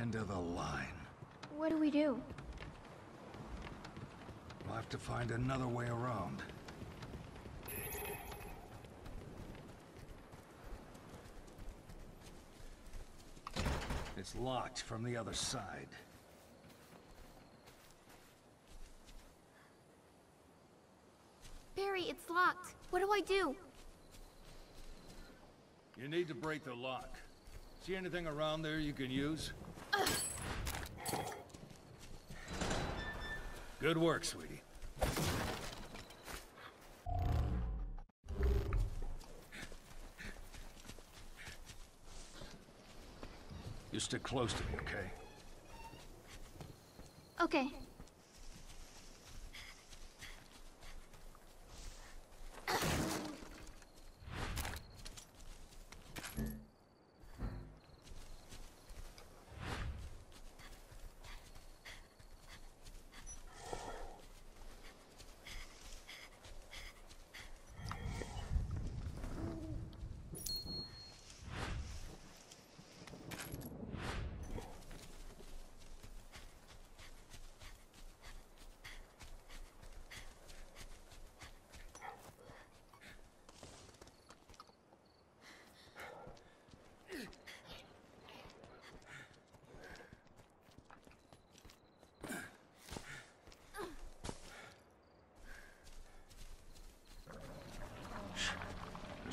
End of the line. What do we do? We'll have to find another way around. It's locked from the other side. Barry, it's locked. What do I do? You need to break the lock. See anything around there you can use? Good work, sweetie. You stick close to me, okay? Okay.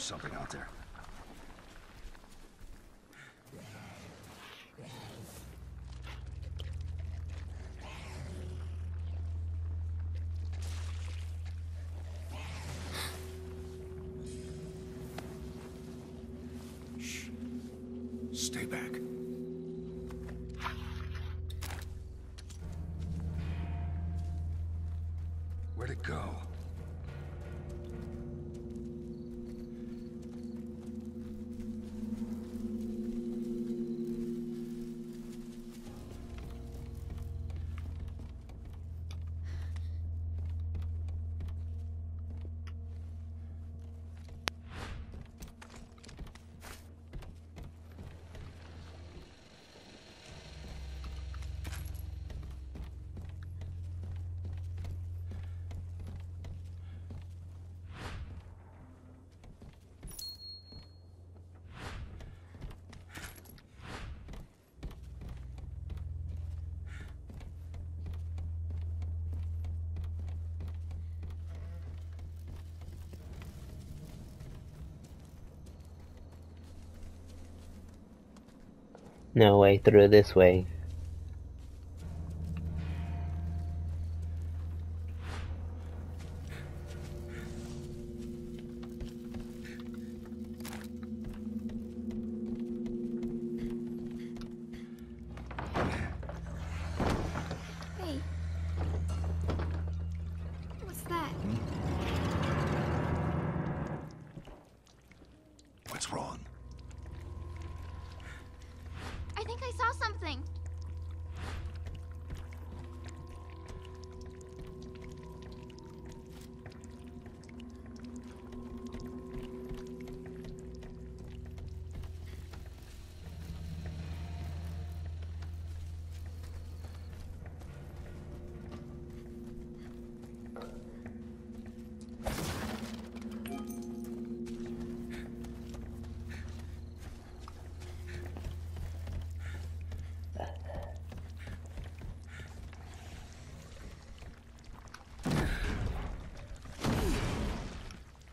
Something out there. No way through this way. Hey. What's that? Hmm? What's wrong? I think I saw something.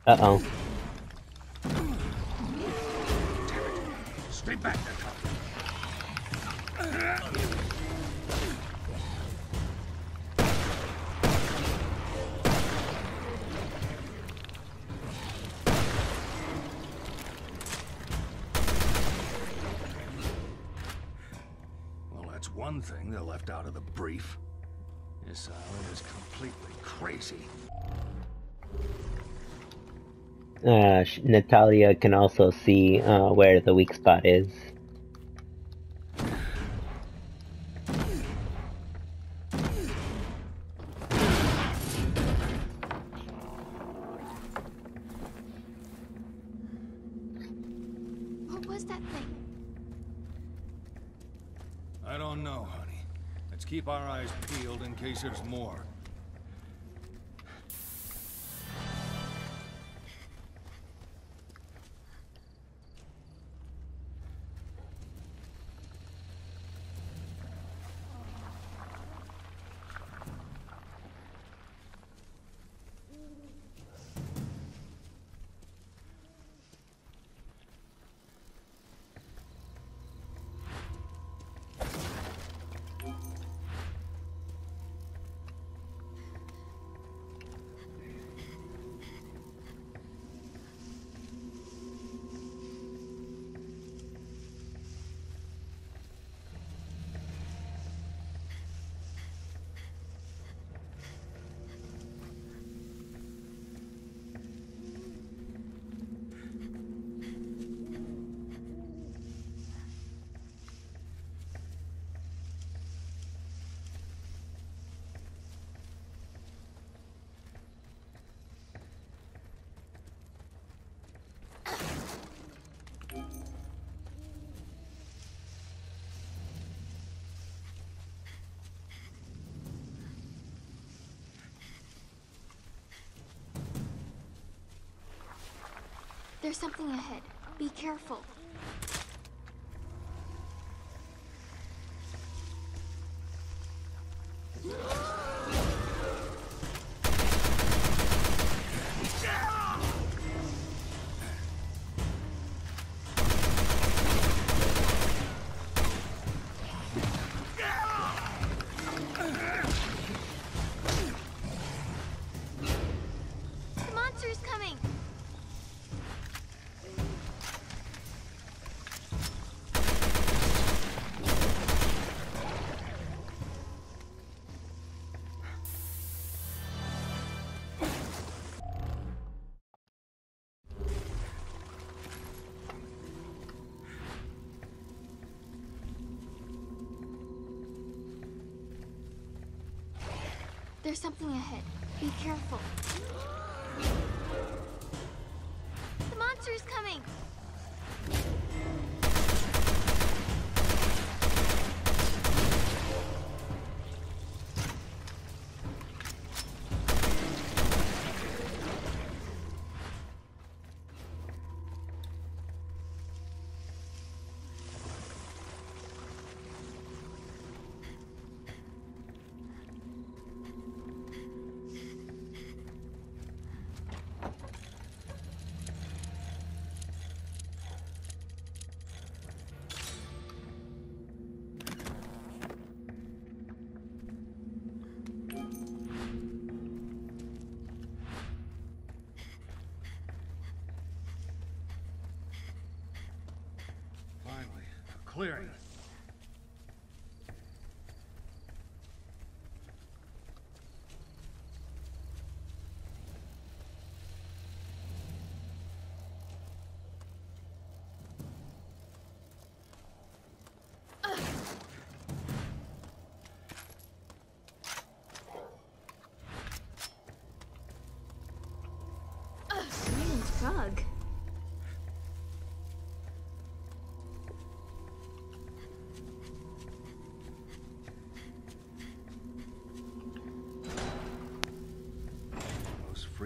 Uh oh. Stay back. Well, that's one thing they left out of the brief. This island is completely crazy. Uh, Natalia can also see uh, where the weak spot is. What was that thing? I don't know, honey. Let's keep our eyes peeled in case there's more. There's something ahead. Be careful. There's something ahead. Be careful. The monster's coming! Clearing.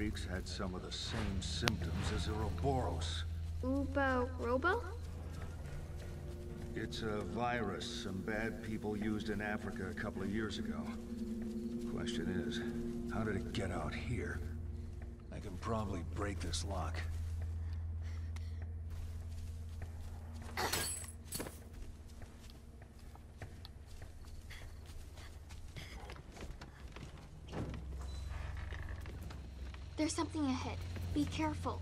Freaks had some of the same symptoms as Ouroboros. Ubo Robo? It's a virus some bad people used in Africa a couple of years ago. Question is, how did it get out here? I can probably break this lock. Something ahead. Be careful.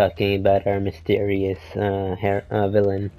Talking about our mysterious uh, uh, villain.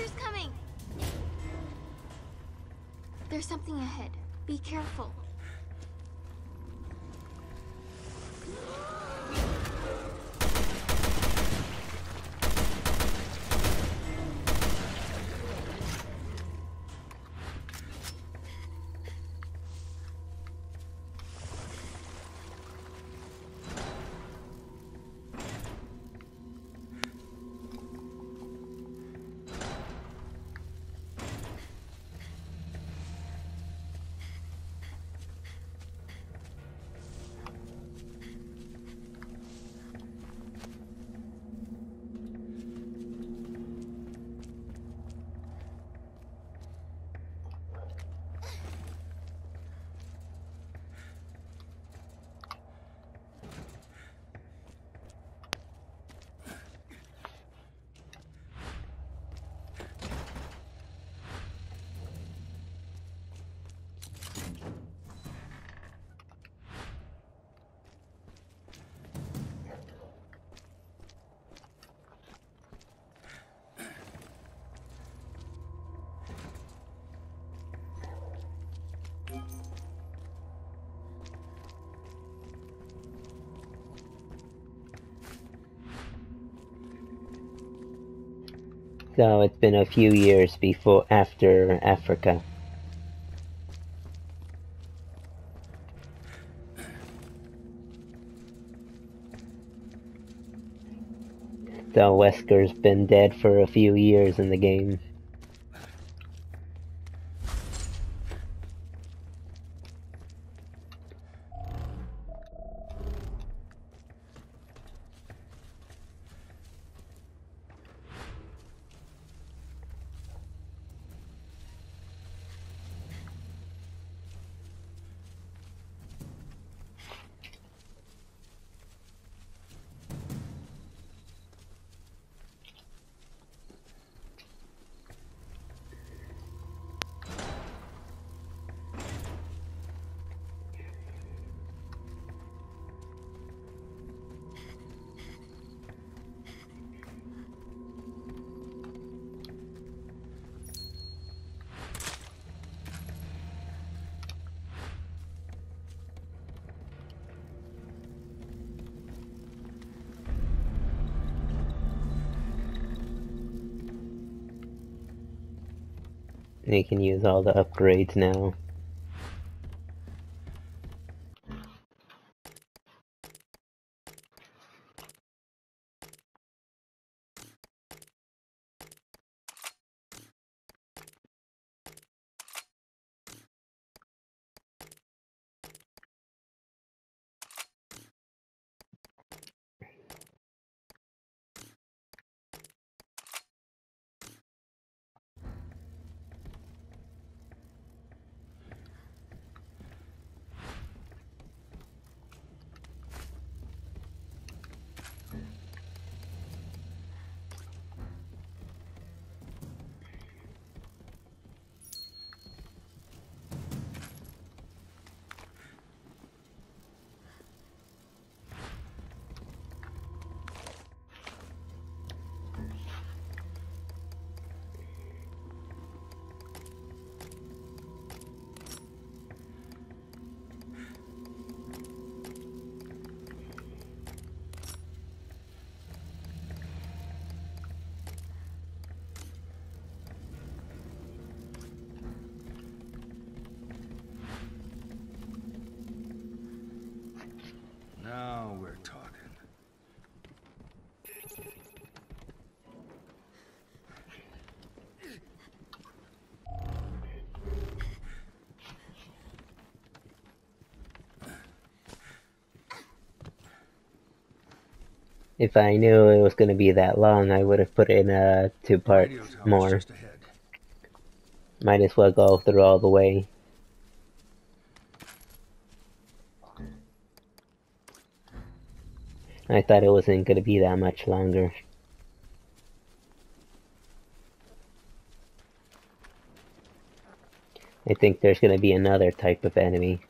Monster's coming! There's something ahead. Be careful. So it's been a few years before after Africa. So Wesker's been dead for a few years in the game. You can use all the upgrades. Now we're talking. If I knew it was going to be that long, I would have put in uh, two parts more. Might as well go through all the way. I thought it wasn't going to be that much longer. I think there's going to be another type of enemy.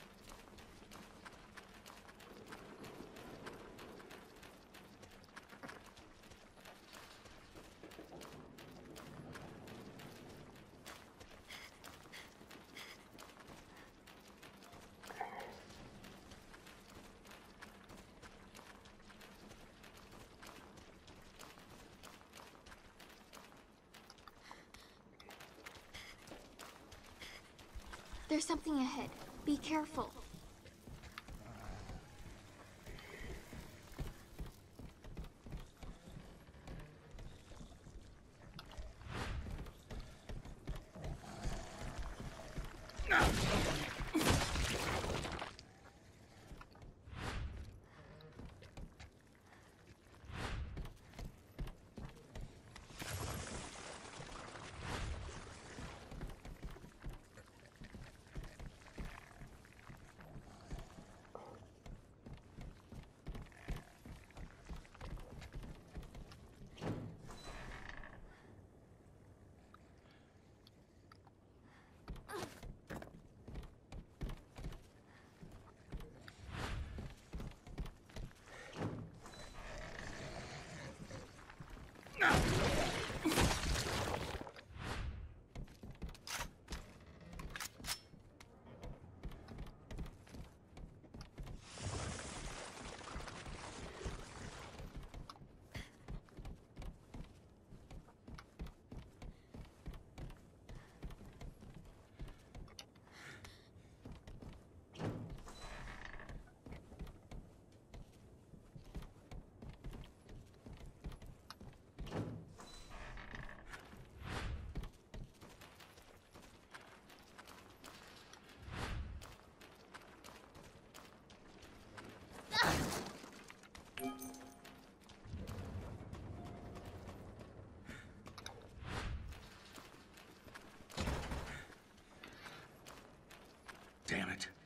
There's something ahead. Be careful.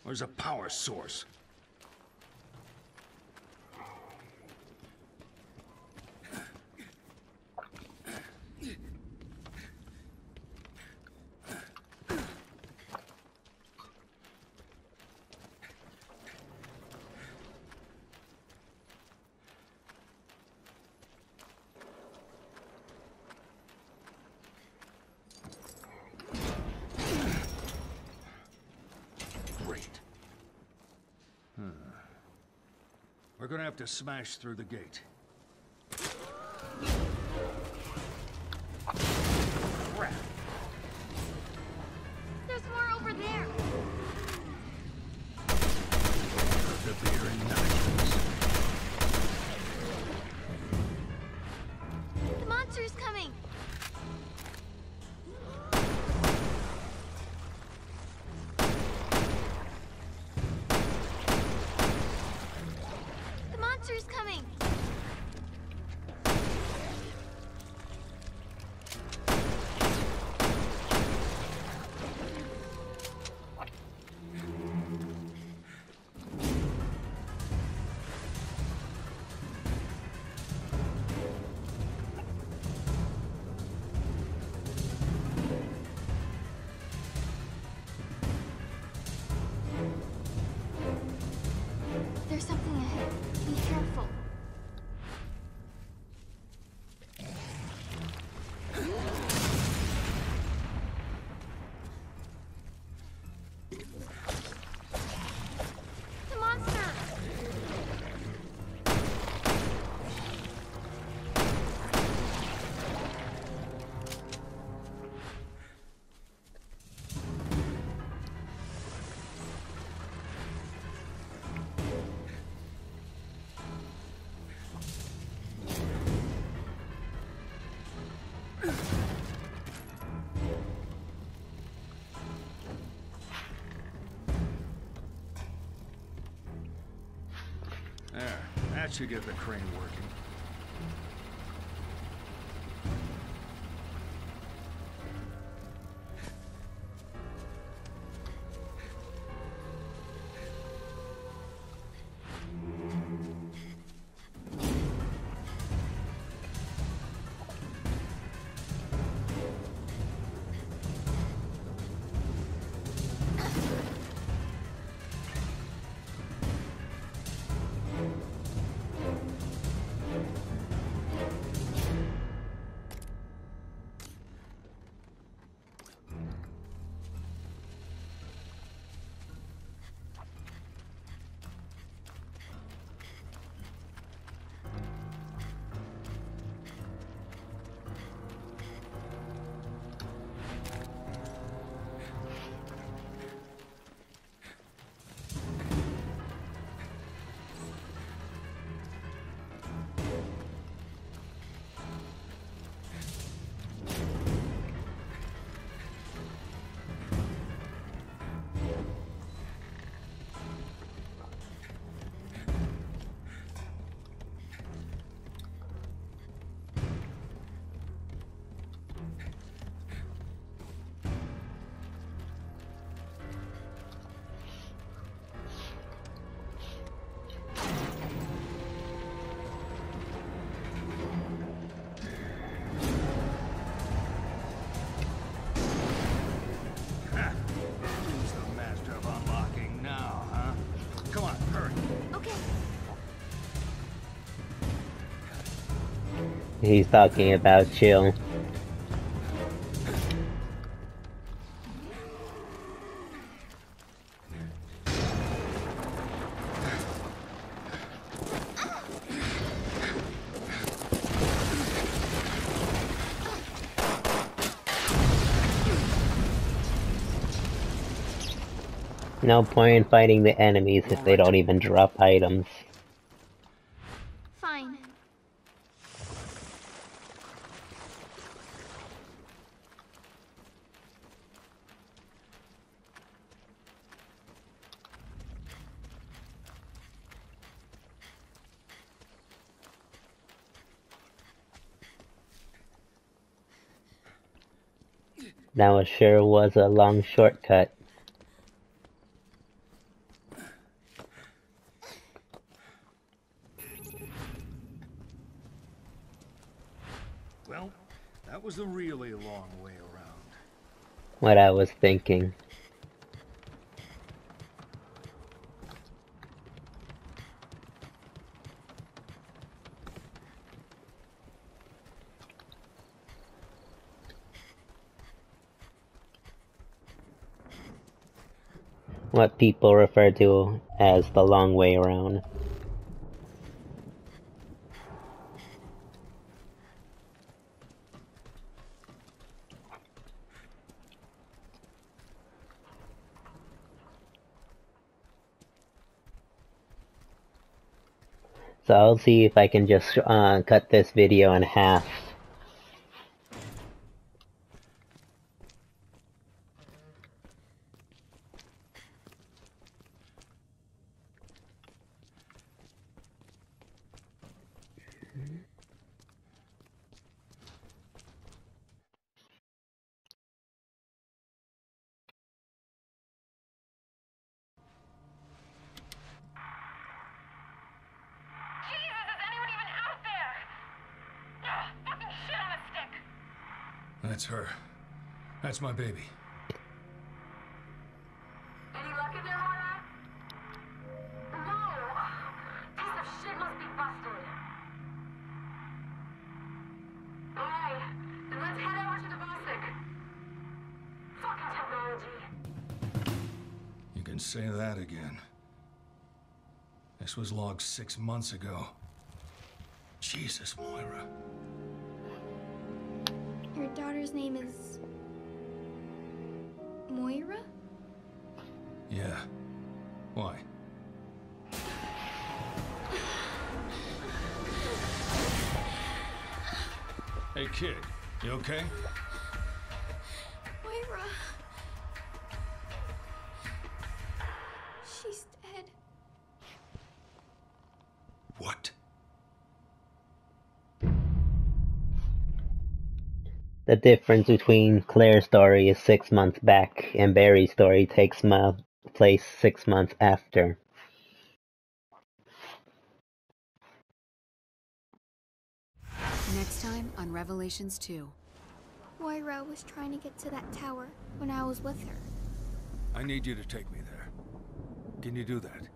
Where's a power source? Have to smash through the gate. There's something ahead. Be careful. Should get the crane working. He's talking about chill. No point in fighting the enemies if they don't even drop items. That was sure was a long shortcut. Well, that was a really long way around. What I was thinking. What people refer to as the long way around. So I'll see if I can just uh, cut this video in half. Jesus, is anyone even out there? Ugh, fucking shit on a stick. That's her. That's my baby. Any luck in there, Moira? No. Piece of shit must be busted. Alright, then let's head over to the Bostic. Fucking technology. You can say that again. This was logged six months ago. Jesus, Moira. Your daughter's name is. Moira? Yeah. Why? Hey, kid. You okay? The difference between Claire's story is six months back, and Barry's story takes mo- place six months after. Next time on Revelations 2. Moira was trying to get to that tower when I was with her. I need you to take me there. Can you do that?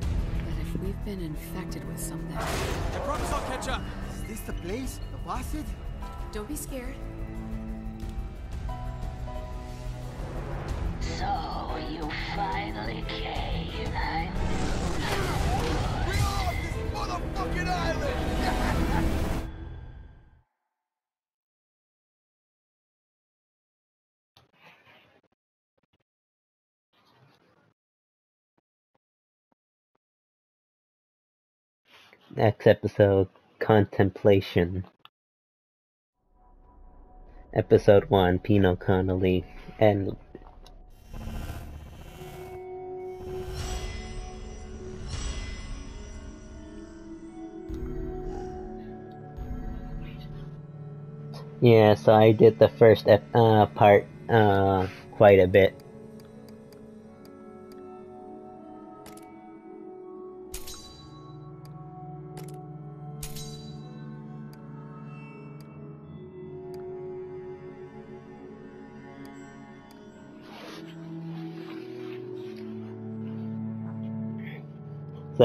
But if we've been infected with something, I promise I'll catch up. Is this the place? The Bassett? Don't be scared. So you finally came. I We are on this motherfucking island! Next episode, Contemplation. Episode 1, Penal Colony. And yeah, so I did the first uh, part uh, quite a bit.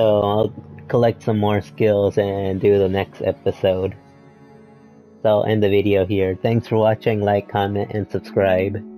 So I'll collect some more skills and do the next episode. So I'll end the video here. Thanks for watching, like, comment, and subscribe.